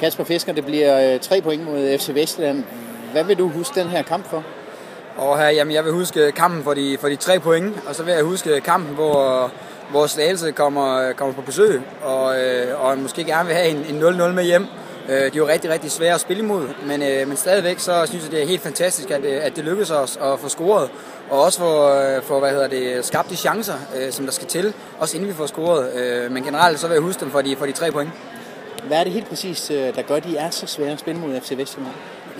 Kasper Fisker, det bliver øh, tre point mod FC Vestland. Hvad vil du huske den her kamp for? Og her, jamen, jeg vil huske kampen for de, for de tre point, og så vil jeg huske kampen, hvor, hvor Slagelse kommer, kommer på besøg, og, øh, og måske gerne vil have en, en 0-0 med hjem. Øh, de er jo rigtig, rigtig svære at spille imod, men, øh, men stadigvæk så synes jeg, det er helt fantastisk, at, øh, at det lykkedes os at få scoret, og også få, øh, for hvad hedder det, skabt de chancer, som der skal til, også inden vi får scoret. Men generelt så vil jeg huske dem for de, for de tre point. Hvad er det helt præcis, øh, der gør, at de er så svære at spille mod FC Vestjylland?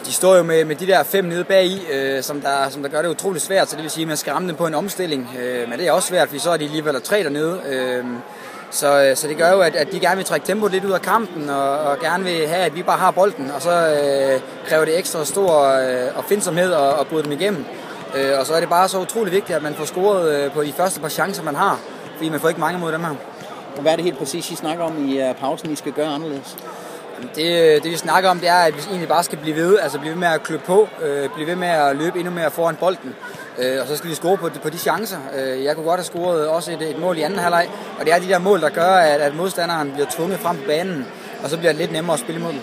De står jo med, med de der fem nede bag i, øh, som, der, som der gør det utroligt svært, så det vil sige, at man skal ramme dem på en omstilling. Øh, men det er også svært, fordi så er de alligevel tre dernede. Øh, så, øh, så det gør jo, at, at de gerne vil trække tempoet lidt ud af kampen, og, og gerne vil have, at vi bare har bolden, og så øh, kræver det ekstra stor øh, opfindsomhed og, og bryde dem igennem. Øh, og så er det bare så utroligt vigtigt, at man får scoret øh, på de første par chancer, man har, fordi man får ikke mange mod dem her. Og hvad er det helt præcis, I snakker om i uh, pausen, I skal gøre anderledes? Det, det vi snakker om, det er, at vi egentlig bare skal blive ved, altså blive ved med at klø på, øh, blive ved med at løbe endnu mere foran bolden. Øh, og så skal vi score på, på de chancer. Øh, jeg kunne godt have scoret også et, et mål i anden halvleg, og det er de der mål, der gør, at, at modstanderen bliver tvunget frem på banen, og så bliver det lidt nemmere at spille imod dem.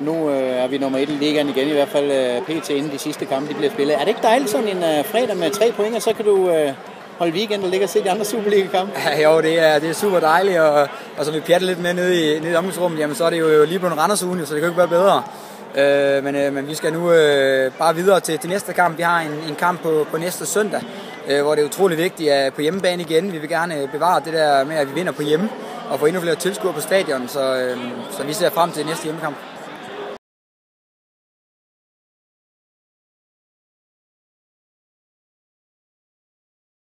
Nu øh, er vi nummer et i ligaen igen, i hvert fald øh, PT inden de sidste kampe de bliver spillet. Er det ikke dejligt sådan en øh, fredag med tre point, og så kan du øh, holde weekend og ligge og se de andre Superliga-kampe? Ja, jo, det er, det er super dejligt, og, og så vi pjatter lidt med nede i, nede i omgangsrummet, jamen så er det jo lige på en Randers uge, så det kan ikke være bedre. Øh, men, øh, men vi skal nu øh, bare videre til, til næste kamp. Vi har en, en kamp på, på næste søndag, øh, hvor det er utrolig vigtigt at på hjemmebane igen. Vi vil gerne øh, bevare det der med, at vi vinder på hjemme og få endnu flere tilskuere på stadion, så, øh, så vi ser frem til næste hjemmekamp.